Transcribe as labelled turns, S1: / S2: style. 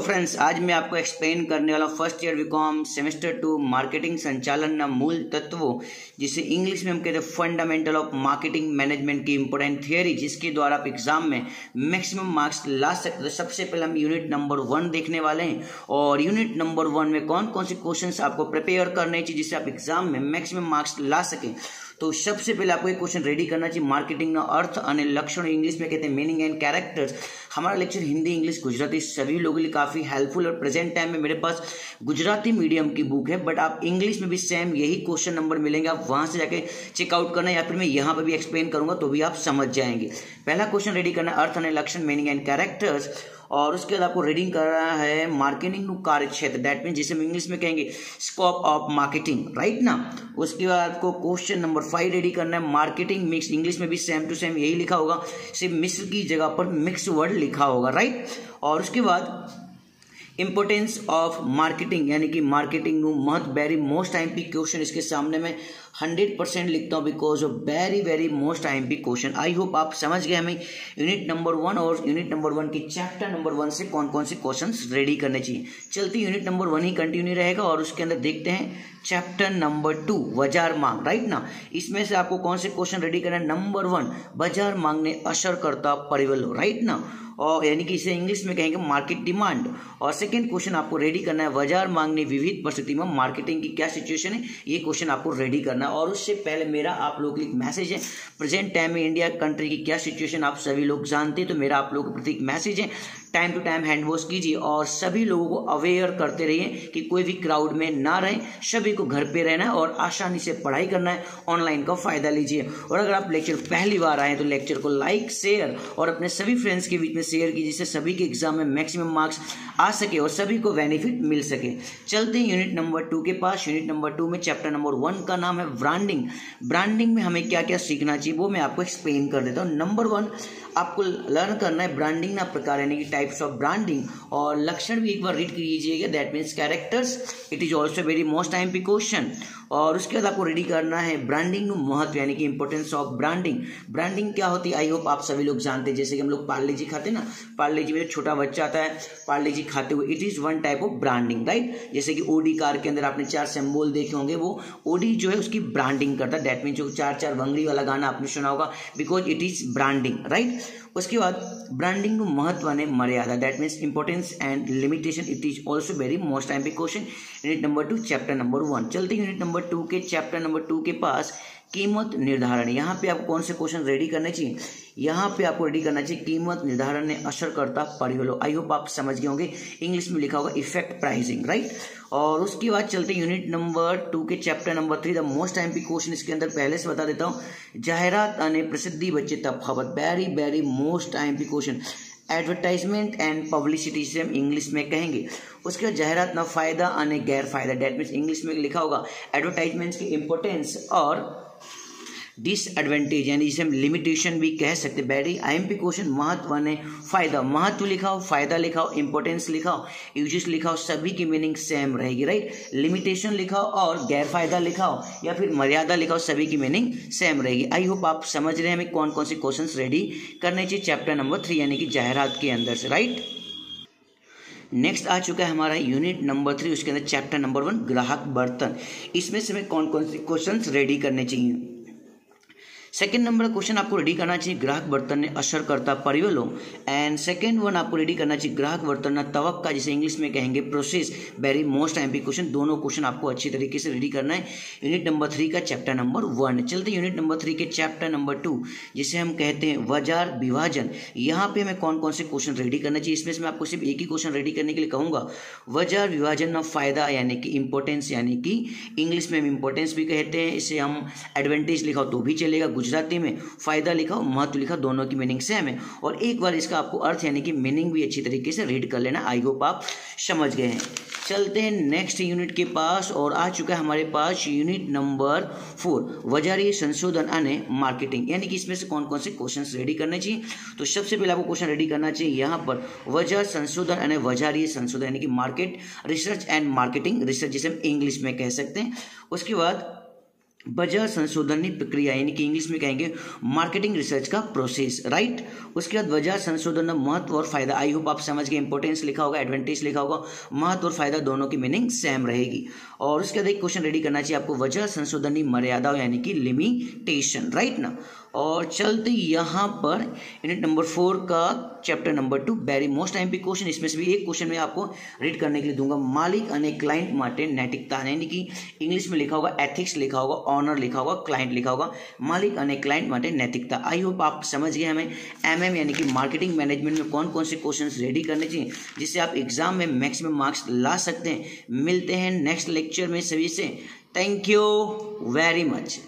S1: आज मैं आपको एक्सप्लेन करने वाला first year BCom semester two marketing संचालन मूल तत्वों जिसे इंग्लिश में हम कहते हैं फंडामेंटल ऑफ मार्केटिंग मैनेजमेंट की इंपॉर्टेंट थियोरी जिसके द्वारा आप एग्जाम में मैक्सिमम मार्क्स ला सकते तो सबसे पहले हम यूनिट नंबर वन देखने वाले हैं और यूनिट नंबर वन में कौन कौन से क्वेश्चन आपको प्रिपेयर करने चाहिए जिससे आप एग्जाम में मैक्सिमम मार्क्स ला सकें तो सबसे पहले आपको एक क्वेश्चन रेडी करना चाहिए मार्केटिंग का अर्थ અને લક્ષણ इंग्लिश में कहते हैं मीनिंग एंड कैरेक्टर्स हमारा लेक्चर हिंदी, इंग्लिश, गुजराती सभी लोगों के लिए काफ़ी हेल्पफुल और प्रेजेंट टाइम में मेरे पास गुजराती मीडियम की बुक है बट आप इंग्लिश में भी सेम यही क्वेश्चन नंबर मिलेंगे, आप वहाँ से जाके चेकआउट करना या फिर मैं यहाँ पर भी एक्सप्लेन करूँगा तो भी आप समझ जाएँगे। पहला क्वेश्चन रेडी करना अर्थ અને लक्षण मीनिंग एंड कैरेक्टर्स और उसके बाद आपको रीडिंग करना है मार्केटिंग कार्य क्षेत्र दैट मीन जिसे हम इंग्लिश में कहेंगे स्कोप ऑफ़ मार्केटिंग राइट ना? उसके बाद आपको क्वेश्चन नंबर फाइव रेडी करना है मार्केटिंग मिक्स इंग्लिश में भी सेम टू सेम यही लिखा होगा, सिर्फ़ मिक्स की जगह पर मिक्स वर्ड लिखा होगा राइट और उसके बाद इंपोर्टेंस ऑफ़ मार्केटिंग यानी कि मार्केटिंग महत्व very most time P question इसके सामने में हंड्रेड परसेंट लिखता हूँ because of very very most time P question I hope आप समझ गए हमें यूनिट नंबर वन और यूनिट नंबर वन की चैप्टर नंबर वन से कौन कौन से क्वेश्चन रेडी करने चाहिए। चलते यूनिट नंबर वन ही कंटिन्यू रहेगा और उसके अंदर देखते हैं चैप्टर नंबर टू बाज़ार मांग राइट ना? इसमें से आपको कौन से क्वेश्चन रेडी करना है? नंबर वन बाज़ार मांग ने असर करता परिवल राइट ना? और यानी कि इसे इंग्लिश में कहेंगे मार्केट डिमांड और सेकेंड क्वेश्चन आपको रेडी करना है। बाज़ार मांगने विविध परिस्थिति में मार्केटिंग की क्या सिचुएशन है, ये क्वेश्चन आपको रेडी करना है। और उससे पहले मेरा आप लोग के लिए मैसेज है। प्रेजेंट टाइम में इंडिया कंट्री की क्या सिचुएशन आप सभी लोग जानते हैं तो मेरा आप लोगों के प्रति एक मैसेज है। Time to time hand wash कीजिए और सभी लोगों को अवेयर करते रहिए कि कोई भी क्राउड में ना रहे, सभी को घर पे रहना है और आसानी से पढ़ाई करना है ऑनलाइन का फ़ायदा लीजिए। और अगर आप लेक्चर पहली बार आए तो लेक्चर को लाइक शेयर और अपने सभी फ्रेंड्स के बीच में शेयर कीजिए, जिससे सभी के एग्ज़ाम में मैक्सिमम मार्क्स आ सके और सभी को बेनिफिट मिल सके। चलते हैं यूनिट नंबर टू के पास। यूनिट नंबर टू में चैप्टर नंबर वन का नाम है ब्रांडिंग ब्रांडिंग में हमें क्या क्या सीखना चाहिए, वो मैं आपको एक्सप्लेन कर देता हूँ। नंबर वन आपको लर्न करना है ब्रांडिंग ना प्रकार यानी कि टाइप्स ऑफ़ ब्रांडिंग और लक्षण भी एक बार रीड कीजिएगा. That means characters it is also very most time P question और उसके बाद आपको रेडी करना है ब्रांडिंग महत्व यानी कि इंपॉर्टेंस ऑफ़ ब्रांडिंग ब्रांडिंग क्या होती है? आई होप आप सभी लोग जानते हैं, जैसे कि हम लोग पार्ले जी खाते हैं ना, पार्ले जी में छोटा बच्चा आता है, पार्ले जी खाते हुए it is one type of branding right जैसे कि ओडी कार के अंदर आपने चार सिंबल देखे होंगे, वो ओडी जो है उसकी ब्रांडिंग करता है। दैट मीन जो चार चार भंगड़ी वाला गाना आपने सुना होगा because it is branding right उसके बाद ब्रांडिंग को महत्व ने मर्यादा that means importance and limitation it is also very most time question unit number two chapter number one चलते यूनिट नंबर टू के चैप्टर नंबर टू के पास कीमत निर्धारण। यहाँ पे आपको कौन से क्वेश्चन रेडी करने चाहिए? यहाँ पे आपको रेडी करना चाहिए कीमत निर्धारण ने असर करता परिवलो आई होप आप समझ गए होंगे। इंग्लिश में लिखा होगा इफ़ेक्ट प्राइसिंग राइट और उसके बाद चलते यूनिट नंबर टू के chapter number three the most time P question इसके अंदर पहले से बता देता हूँ। जाहिरात અને प्रसिद्धि बच्चे तफावत very very most time P question advertisement and publicity से हम इंग्लिश में कहेंगे, उसके बाद जाहरात ना फ़ायदा अने गैर फ़ायदा। डेट मीन्स इंग्लिश में लिखा होगा, एडवर्टाइजमेंट्स की इंपॉर्टेंस और डिसएडवांटेज यानी जिसे हम लिमिटेशन भी कह सकते very I M P question महत्व ने फ़ायदा, महत्व लिखाओ, फ़ायदा लिखाओ इंपॉर्टेंस लिखाओ यूजेस लिखाओ, सभी की मीनिंग सेम रहेगी राइट लिमिटेशन लिखाओ और गैर फ़ायदा लिखाओ, या फिर मर्यादा लिखाओ, सभी की मीनिंग सेम रहेगी। आई होप आप समझ रहे हैं हमें कौन कौन से क्वेश्चन रेडी करने चाहिए चैप्टर नंबर थ्री यानी कि जाहरात के अंदर से राइट नेक्स्ट आ चुका है हमारा यूनिट नंबर थ्री उसके अंदर चैप्टर नंबर वन ग्राहक बर्तन। इसमें से हमें कौन कौन से क्वेश्चंस रेडी करने चाहिए? सेकेंड नंबर क्वेश्चन आपको रेडी करना चाहिए, ग्राहक वर्तन ने असर करता परिवलो। एंड सेकेंड वन आपको रेडी करना चाहिए, ग्राहक वर्तन तवक्का, जिसे इंग्लिश में कहेंगे process very most M question दोनों क्वेश्चन आपको अच्छी तरीके से रेडी करना है। यूनिट नंबर थ्री का चैप्टर नंबर वन चलते यूनिट नंबर थ्री के चैप्टर नंबर टू जिसे हम कहते हैं बाज़ार विभाजन। यहाँ पे हमें कौन कौन से क्वेश्चन रेडी करना चाहिए? इसमें से मैं आपको सिर्फ़ एक ही क्वेश्चन रेडी करने के लिए कहूँगा। बाज़ार विभाजन में फ़ायदा, यानी कि इंपॉर्टेंस यानी कि इंग्लिश में हम इंपॉर्टेंस भी कहते हैं। इसे हम एडवांटेज लिखा तो भी चलेगा गुजराती में फ़ायदा लिखा और महत्व लिखा दोनों की मीनिंग सेम है। और एक बार इसका आपको अर्थ यानी कि मीनिंग भी अच्छी तरीके से रीड कर लेना आई होप आप समझ गए हैं। चलते हैं नेक्स्ट यूनिट के पास और आ चुका है हमारे पास यूनिट नंबर फोर वजारी संशोधन अने मार्केटिंग यानी कि इसमें से कौन कौन से क्वेश्चन रेडी करने चाहिए? तो सबसे पहले आपको क्वेश्चन रेडी करना चाहिए यहाँ पर वजह संशोधन अने वजारी संशोधन यानी कि market research and marketing research जिसे हम इंग्लिश में कह सकते हैं। उसके बाद बाज़ार संशोधन प्रक्रिया, यानी कि इंग्लिश में कहेंगे मार्केटिंग रिसर्च का प्रोसेस राइट उसके बाद बाज़ार संशोधन महत्व और फ़ायदा। आई होप आप समझ गए इंपोर्टेंस लिखा होगा एडवांटेज लिखा होगा। महत्व और फ़ायदा दोनों की मीनिंग सेम रहेगी। और उसके बाद एक क्वेश्चन रेडी करना चाहिए आपको वजह संशोधन मर्यादा, यानी कि लिमिटेशन राइट ना? और चलते यहाँ पर यूनिट नंबर फोर का chapter number two very most time question इसमें से भी एक क्वेश्चन मैं आपको रीड करने के लिए दूँगा। मालिक अने क्लाइंट माटे नैतिकता यानी कि इंग्लिश में लिखा होगा एथिक्स लिखा होगा ऑनर लिखा होगा क्लाइंट लिखा होगा मालिक अने क्लाइंट माटे नैतिकता। आई होप आप समझ गए हमें एम एम यानी कि मार्केटिंग मैनेजमेंट में कौन कौन से क्वेश्चन रेडी करने चाहिए, जिससे आप एग्ज़ाम में मैक्सिमम मार्क्स ला सकते हैं। मिलते हैं नेक्स्ट लेक्चर में सभी से। Thank you very much